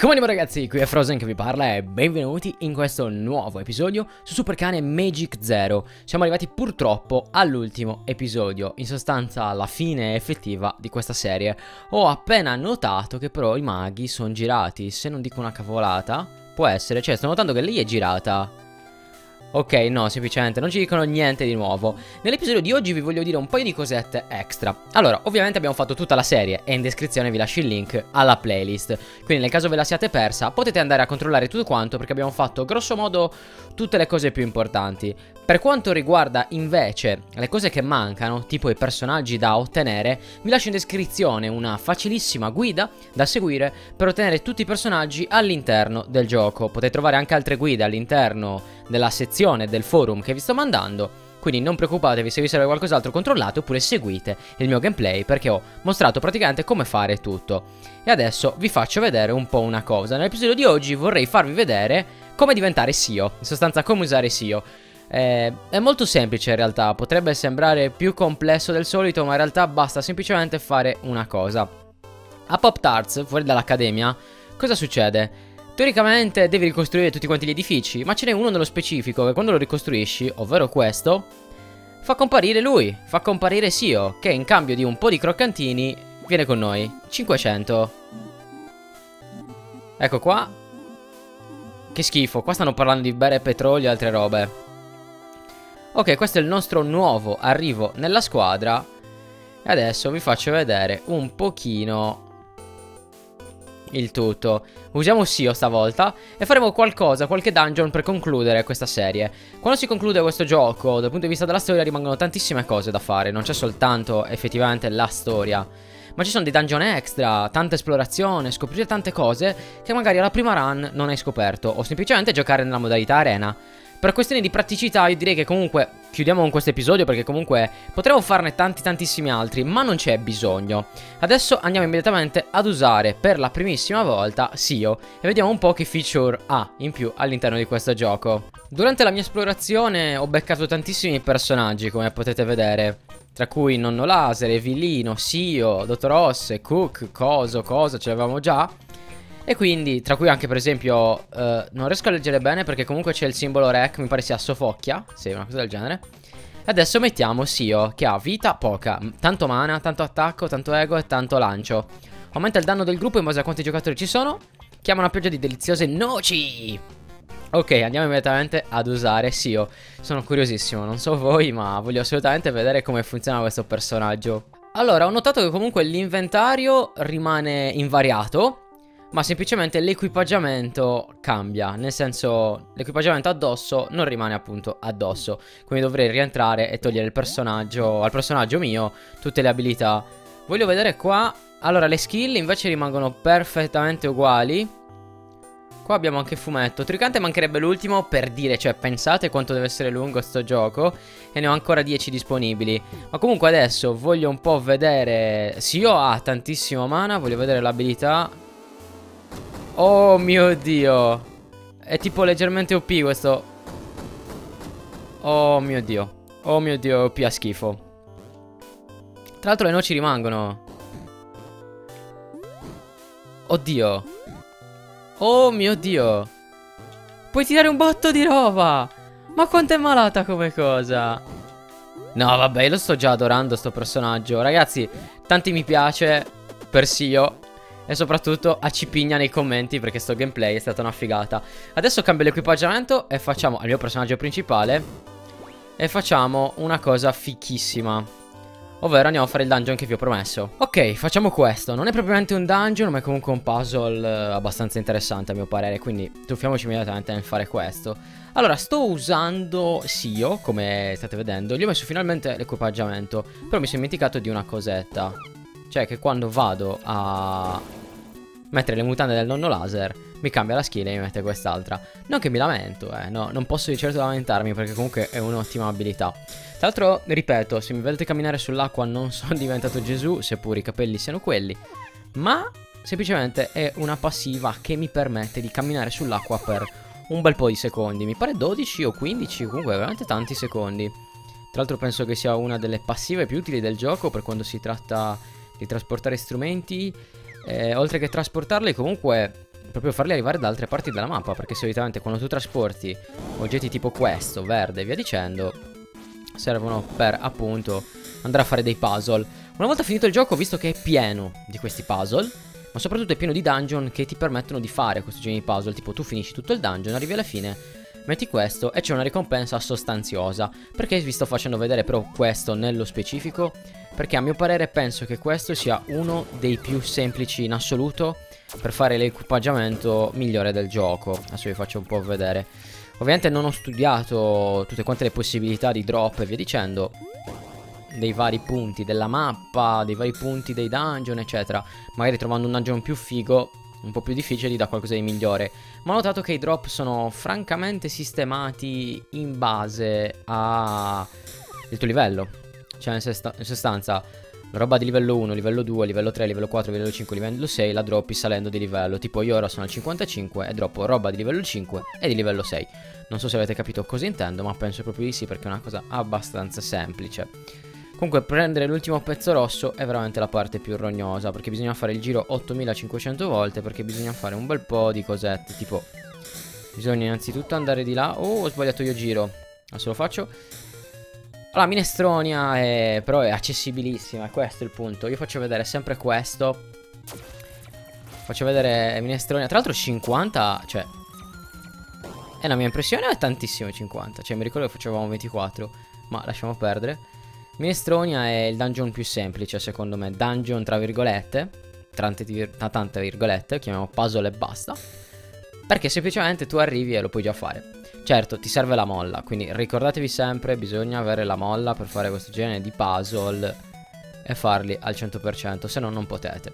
Come andiamo ragazzi, qui è Frozen che vi parla e benvenuti in questo nuovo episodio su Supercane Magic Zero. Siamo arrivati purtroppo all'ultimo episodio, in sostanza alla fine effettiva di questa serie. Ho appena notato che però i maghi sono girati, se non dico una cavolata, può essere, cioè sto notando che lei è girata Ok, no, semplicemente non ci dicono niente di nuovo. Nell'episodio di oggi vi voglio dire un paio di cosette extra. Allora, ovviamente abbiamo fatto tutta la serie e in descrizione vi lascio il link alla playlist. Quindi nel caso ve la siate persa potete andare a controllare tutto quanto perché abbiamo fatto grosso modo tutte le cose più importanti. Per quanto riguarda invece le cose che mancano, tipo i personaggi da ottenere, vi lascio in descrizione una facilissima guida da seguire per ottenere tutti i personaggi all'interno del gioco. Potete trovare anche altre guide all'interno della sezione del forum che vi sto mandando. Quindi non preoccupatevi se vi serve qualcos'altro controllate oppure seguite il mio gameplay perché ho mostrato praticamente come fare tutto. E adesso vi faccio vedere un po' una cosa. Nell'episodio di oggi vorrei farvi vedere come diventare SEO, in sostanza come usare SEO. Eh, è molto semplice in realtà, potrebbe sembrare più complesso del solito ma in realtà basta semplicemente fare una cosa. A Pop Tarts, fuori dall'accademia, cosa succede? Teoricamente devi ricostruire tutti quanti gli edifici, ma ce n'è uno nello specifico che quando lo ricostruisci, ovvero questo, fa comparire lui, fa comparire Sio, che in cambio di un po' di croccantini viene con noi. 500. Ecco qua. Che schifo, qua stanno parlando di bere petrolio e altre robe. Ok, questo è il nostro nuovo arrivo nella squadra. E adesso vi faccio vedere un pochino il tutto. Usiamo Sio stavolta e faremo qualcosa, qualche dungeon per concludere questa serie. Quando si conclude questo gioco, dal punto di vista della storia, rimangono tantissime cose da fare. Non c'è soltanto effettivamente la storia. Ma ci sono dei dungeon extra, tanta esplorazione, scoprire tante cose che magari alla prima run non hai scoperto. O semplicemente giocare nella modalità arena. Per questioni di praticità io direi che comunque chiudiamo con questo episodio perché comunque potremmo farne tanti tantissimi altri ma non c'è bisogno. Adesso andiamo immediatamente ad usare per la primissima volta Sio e vediamo un po' che feature ha in più all'interno di questo gioco. Durante la mia esplorazione ho beccato tantissimi personaggi come potete vedere. Tra cui Nonno Laser, Evilino, Sio, Dottor Osse, Cook, Coso, Cosa, ce l'avevamo già. E quindi, tra cui anche per esempio, uh, non riesco a leggere bene perché comunque c'è il simbolo rec, mi pare sia Sofocchia, sì, una cosa del genere. Adesso mettiamo Sio, che ha vita poca, tanto mana, tanto attacco, tanto ego e tanto lancio. Aumenta il danno del gruppo in base a quanti giocatori ci sono. Chiama una pioggia di deliziose noci. Ok, andiamo immediatamente ad usare Sio. Sono curiosissimo, non so voi, ma voglio assolutamente vedere come funziona questo personaggio. Allora, ho notato che comunque l'inventario rimane invariato ma semplicemente l'equipaggiamento cambia, nel senso l'equipaggiamento addosso non rimane appunto addosso, quindi dovrei rientrare e togliere personaggio, al personaggio mio tutte le abilità. Voglio vedere qua, allora le skill invece rimangono perfettamente uguali. Qua abbiamo anche fumetto, Tricante mancherebbe l'ultimo per dire, cioè pensate quanto deve essere lungo sto gioco e ne ho ancora 10 disponibili. Ma comunque adesso voglio un po' vedere, Sio ha tantissimo mana, voglio vedere l'abilità Oh mio dio. È tipo leggermente OP questo. Oh mio dio. Oh mio dio OP a schifo. Tra l'altro le noci rimangono. Oddio. Oh mio dio. Puoi tirare un botto di roba. Ma quanto è malata come cosa. No vabbè io lo sto già adorando sto personaggio. Ragazzi tanti mi piace. Per Sio e soprattutto a cipigna nei commenti perché sto gameplay è stata una figata. Adesso cambio l'equipaggiamento e facciamo al mio personaggio principale e facciamo una cosa fichissima. Ovvero andiamo a fare il dungeon che vi ho promesso. Ok, facciamo questo. Non è propriamente un dungeon ma è comunque un puzzle eh, abbastanza interessante a mio parere. Quindi tuffiamoci immediatamente nel fare questo. Allora, sto usando Sio, come state vedendo. Gli ho messo finalmente l'equipaggiamento. Però mi sono dimenticato di una cosetta. Cioè che quando vado a mettere le mutande del nonno laser, mi cambia la skin e mi mette quest'altra. Non che mi lamento, eh, no, non posso di certo lamentarmi perché comunque è un'ottima abilità. Tra l'altro, ripeto, se mi vedete camminare sull'acqua non sono diventato Gesù, seppur i capelli siano quelli, ma semplicemente è una passiva che mi permette di camminare sull'acqua per un bel po' di secondi. Mi pare 12 o 15, comunque veramente tanti secondi. Tra l'altro penso che sia una delle passive più utili del gioco per quando si tratta di trasportare strumenti eh, oltre che trasportarli comunque proprio farli arrivare da altre parti della mappa, perché solitamente quando tu trasporti oggetti tipo questo, verde e via dicendo, servono per appunto andare a fare dei puzzle. Una volta finito il gioco, visto che è pieno di questi puzzle, ma soprattutto è pieno di dungeon che ti permettono di fare questo genere di puzzle, tipo tu finisci tutto il dungeon, arrivi alla fine, metti questo e c'è una ricompensa sostanziosa. Perché vi sto facendo vedere però questo nello specifico? Perché a mio parere penso che questo sia uno dei più semplici in assoluto per fare l'equipaggiamento migliore del gioco. Adesso vi faccio un po' vedere. Ovviamente non ho studiato tutte quante le possibilità di drop e via dicendo dei vari punti della mappa, dei vari punti dei dungeon, eccetera. Magari trovando un dungeon più figo, un po' più difficile, da qualcosa di migliore. Ma ho notato che i drop sono francamente sistemati in base al tuo livello. Cioè, in, sostanza, la roba di livello 1, livello 2, livello 3, livello 4, livello 5, livello 6 la droppi salendo di livello. Tipo io ora sono al 55 e droppo roba di livello 5 e di livello 6. Non so se avete capito cosa intendo, ma penso proprio di sì perché è una cosa abbastanza semplice. Comunque prendere l'ultimo pezzo rosso è veramente la parte più rognosa Perché bisogna fare il giro 8500 volte Perché bisogna fare un bel po' di cosette Tipo Bisogna innanzitutto andare di là. Oh ho sbagliato io giro. Adesso lo faccio? Allora minestronia è... Però è accessibilissima È questo il punto. Io faccio vedere sempre questo. Faccio vedere minestronia. Tra l'altro 50 Cioè È la mia impressione è tantissimo 50 Cioè mi ricordo che facevamo 24 Ma lasciamo perdere Minestronia è il dungeon più semplice secondo me. Dungeon tra virgolette Tante, tante virgolette Chiamiamo puzzle e basta. Perché semplicemente tu arrivi e lo puoi già fare. Certo ti serve la molla Quindi ricordatevi sempre Bisogna avere la molla per fare questo genere di puzzle E farli al 100% Se no non potete.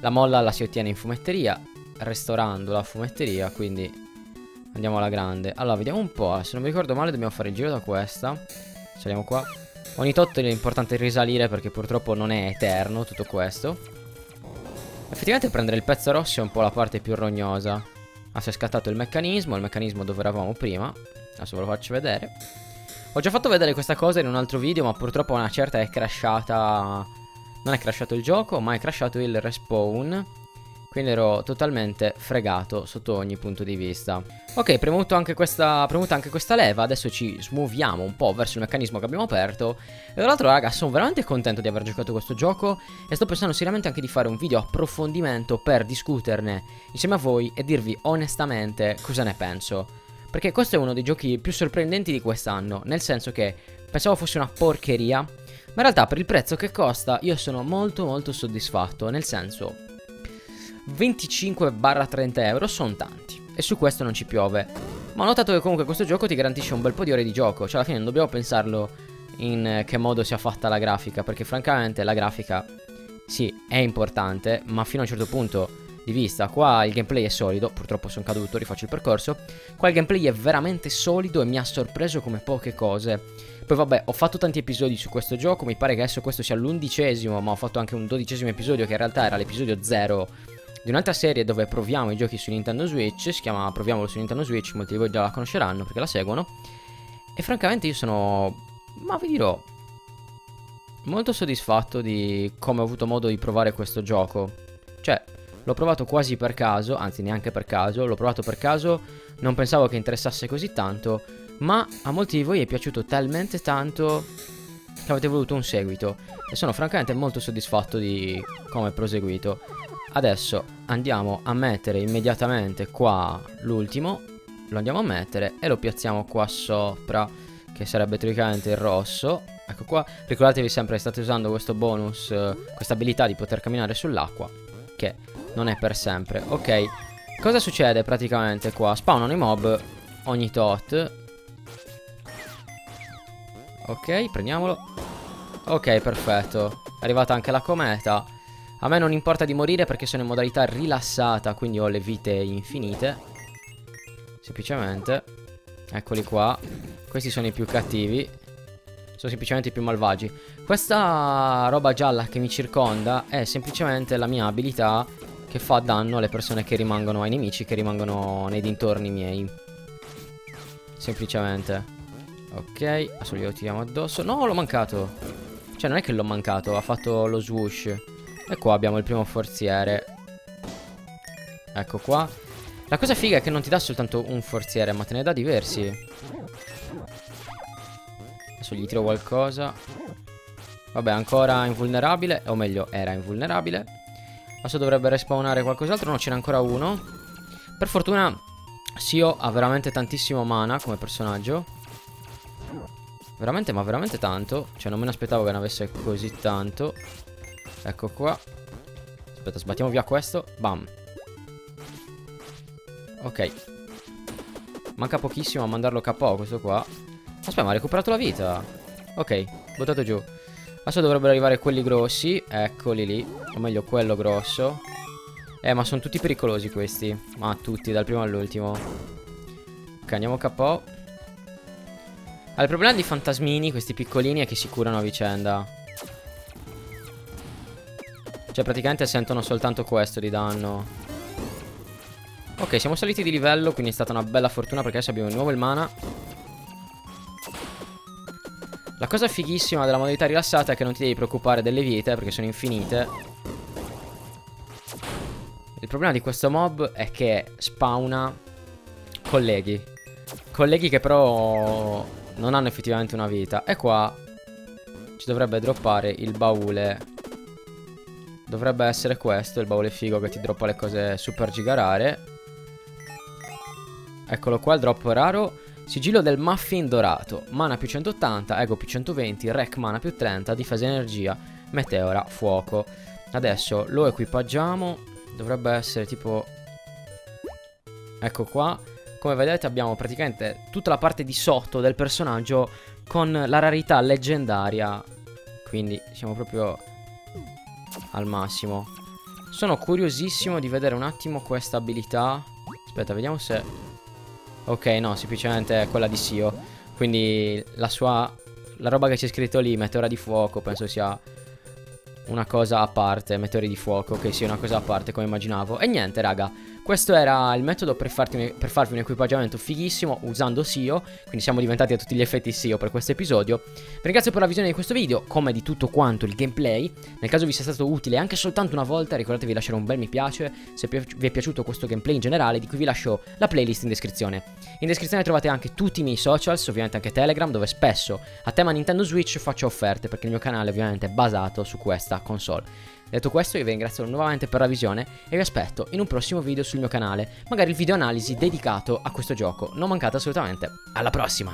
La molla la si ottiene in fumetteria Restaurando la fumetteria Quindi andiamo alla grande. Allora vediamo un po' Se non mi ricordo male dobbiamo fare il giro da questa. Saliamo qua Ogni tot è importante risalire perché purtroppo non è eterno tutto questo. Effettivamente prendere il pezzo rosso è un po' la parte più rognosa. Ah, si è scattato il meccanismo, il meccanismo dove eravamo prima. Adesso ve lo faccio vedere. Ho già fatto vedere questa cosa in un altro video, ma purtroppo una certa è crashata... Non è crashato il gioco, ma è crashato il respawn. Quindi ero totalmente fregato sotto ogni punto di vista. Ok, premuto anche questa, premuta anche questa leva, adesso ci smuoviamo un po' verso il meccanismo che abbiamo aperto. E tra l'altro raga, sono veramente contento di aver giocato questo gioco e sto pensando seriamente anche di fare un video approfondimento per discuterne insieme a voi e dirvi onestamente cosa ne penso. Perché questo è uno dei giochi più sorprendenti di quest'anno, nel senso che pensavo fosse una porcheria, ma in realtà per il prezzo che costa io sono molto molto soddisfatto, nel senso 25-30 euro sono tanti e su questo non ci piove. Ma ho notato che comunque questo gioco ti garantisce un bel po' di ore di gioco, cioè alla fine non dobbiamo pensarlo in che modo sia fatta la grafica, perché francamente la grafica sì, è importante, ma fino a un certo punto di vista. Qua il gameplay è solido, purtroppo sono caduto, rifaccio il percorso. Qua il gameplay è veramente solido e mi ha sorpreso come poche cose. Poi vabbè, ho fatto tanti episodi su questo gioco, mi pare che adesso questo sia l'undicesimo, ma ho fatto anche un dodicesimo episodio che in realtà era l'episodio 0 di un'altra serie dove proviamo i giochi su Nintendo Switch, si chiama Proviamolo su Nintendo Switch, molti di voi già la conosceranno perché la seguono. E francamente io sono, ma vi dirò, molto soddisfatto di come ho avuto modo di provare questo gioco. Cioè, l'ho provato quasi per caso, anzi neanche per caso, l'ho provato per caso, non pensavo che interessasse così tanto, ma a molti di voi è piaciuto talmente tanto che avete voluto un seguito e sono francamente molto soddisfatto di come è proseguito. Adesso andiamo a mettere immediatamente qua l'ultimo. Lo andiamo a mettere e lo piazziamo qua sopra Che sarebbe teoricamente il rosso. Ecco qua. Ricordatevi sempre che state usando questo bonus Questa abilità di poter camminare sull'acqua Che non è per sempre. Ok. Cosa succede praticamente qua? Spawnano i mob ogni tot. Ok, prendiamolo. Ok, perfetto. È arrivata anche la cometa a me non importa di morire perché sono in modalità rilassata, quindi ho le vite infinite. Semplicemente. Eccoli qua. Questi sono i più cattivi. Sono semplicemente i più malvagi. Questa roba gialla che mi circonda è semplicemente la mia abilità che fa danno alle persone che rimangono, ai nemici che rimangono nei dintorni miei. Semplicemente. Ok, adesso glielo tiriamo addosso. No, l'ho mancato. Cioè, non è che l'ho mancato, ha fatto lo swoosh. E qua abbiamo il primo forziere Ecco qua. La cosa figa è che non ti dà soltanto un forziere, ma te ne dà diversi. Adesso gli tiro qualcosa. Vabbè, ancora invulnerabile. O meglio, era invulnerabile. Adesso dovrebbe respawnare qualcos'altro. No, ce n'è ancora uno. Per fortuna, Sio ha veramente tantissimo mana come personaggio. Veramente, ma veramente tanto. Cioè, non me ne aspettavo che ne avesse così tanto. Ecco qua. Aspetta, sbattiamo via questo. Bam. Ok. Manca pochissimo a mandarlo KO questo qua. Aspetta, ma ha recuperato la vita. Ok, buttato giù. Adesso dovrebbero arrivare quelli grossi. Eccoli lì. O meglio, quello grosso. Eh, ma sono tutti pericolosi questi. Ma tutti, dal primo all'ultimo. Ok, andiamo KO. Ah, il problema di fantasmini, questi piccolini, è che si curano a vicenda. Cioè, praticamente sentono soltanto questo di danno. Ok, siamo saliti di livello, quindi è stata una bella fortuna perché adesso abbiamo di nuovo il mana. La cosa fighissima della modalità rilassata è che non ti devi preoccupare delle vite perché sono infinite. Il problema di questo mob è che spawna colleghi. Colleghi che però non hanno effettivamente una vita. E qua ci dovrebbe droppare il baule. Dovrebbe essere questo, il baule figo che ti droppa le cose super giga rare. Eccolo qua, il drop raro. Sigillo del muffin dorato. Mana più 180, ego più 120, rec mana più 30, difesa energia, meteora, fuoco. Adesso lo equipaggiamo. Dovrebbe essere tipo... Ecco qua. Come vedete abbiamo praticamente tutta la parte di sotto del personaggio con la rarità leggendaria. Quindi siamo proprio al massimo. Sono curiosissimo di vedere un attimo questa abilità. Aspetta, vediamo se Ok, no, semplicemente è quella di Sio. Quindi la sua... La roba che c'è scritto lì, meteora di fuoco, penso sia una cosa a parte, meteori di fuoco, che sia una cosa a parte come immaginavo. E niente, raga, questo era il metodo per, un, per, farvi un equipaggiamento fighissimo usando SEO, quindi siamo diventati a tutti gli effetti SEO per questo episodio. Vi ringrazio per la visione di questo video, come di tutto quanto il gameplay. Nel caso vi sia stato utile anche soltanto una volta, ricordatevi di lasciare un bel mi piace se vi è piaciuto questo gameplay in generale, di cui vi lascio la playlist in descrizione. In descrizione trovate anche tutti i miei socials, ovviamente anche Telegram, dove spesso a tema Nintendo Switch faccio offerte, perché il mio canale ovviamente è basato su questa console. Detto questo io vi ringrazio nuovamente per la visione e vi aspetto in un prossimo video sul mio canale, magari il video analisi dedicato a questo gioco, non mancate assolutamente. Alla prossima!